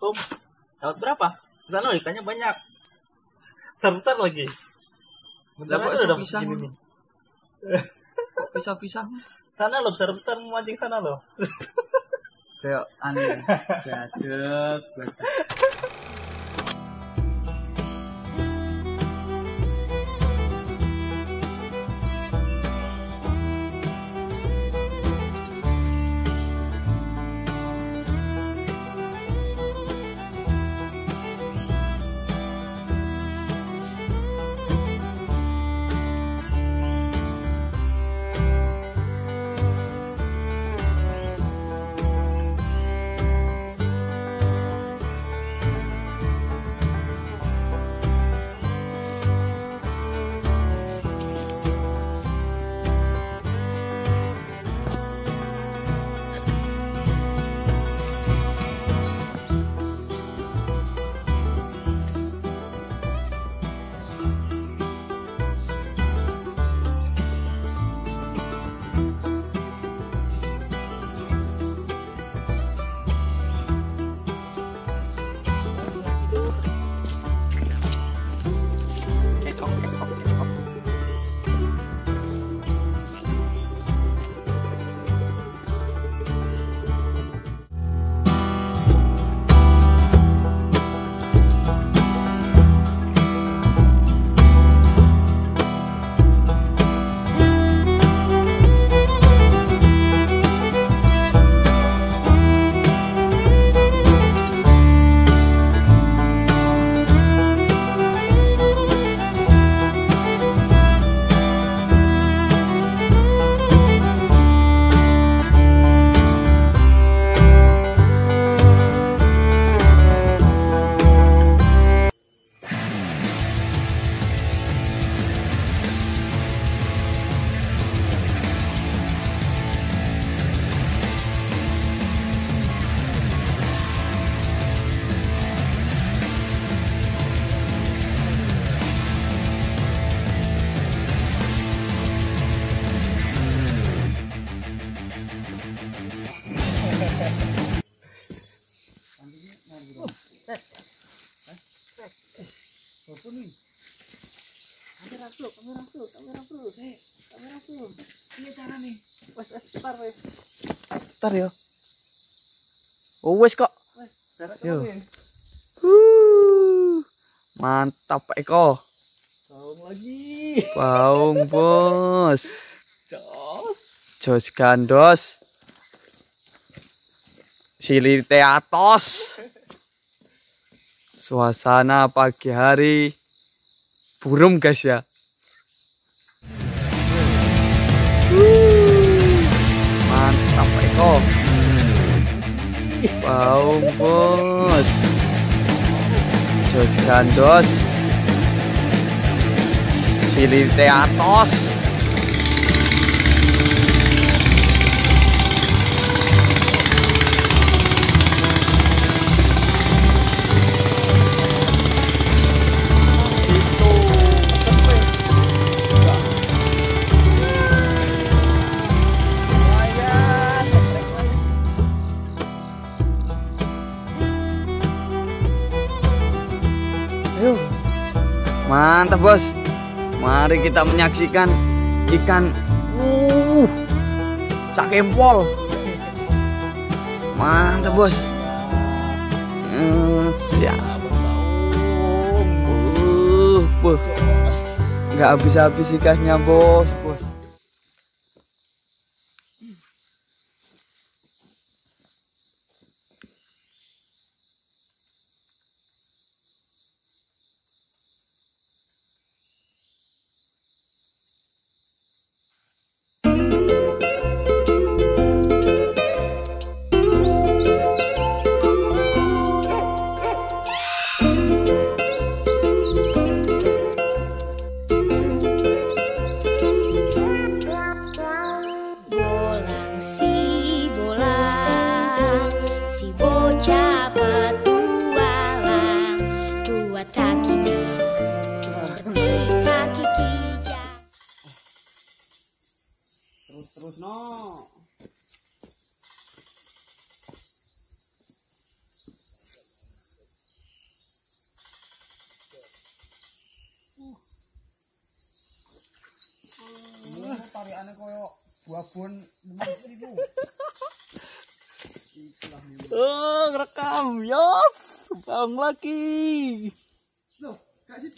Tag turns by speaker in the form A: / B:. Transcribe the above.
A: Om, dapat berapa? Sana loh, ikannya banyak. Bentar lagi. Bentar
B: iso
A: udah dapat
B: Bang?
A: nih.
B: Pisah-pisah
A: Sana loh, besar-besar mau mancing sana loh.
B: kayak aneh. Gadek,
A: Kamera bro, kamera bro, kamera bro. Eh, kamera bro. Iya cara nih. Wes, wes, cepat wes.
B: Ntar ya. Oh, wes kok. Yo. Huh. Mantap Pak Eko.
A: Saung lagi.
B: Baung bos.
A: Jos.
B: Jos gandos. Sili teatos. Suasana pagi hari. Burung guys ya. Mantap Eko. Baung bos. Jos gandos. Sili teatos. Mantap, Bos. Mari kita menyaksikan ikan uh sakempol. Mantap, Bos. Hmm, siap. Uh, bos. Nggak habis-habis ikannya, Bos, No.
A: tarikannya koyo buah bon
C: oh ngerekam. Yos bang lagi.
A: Loh gak sih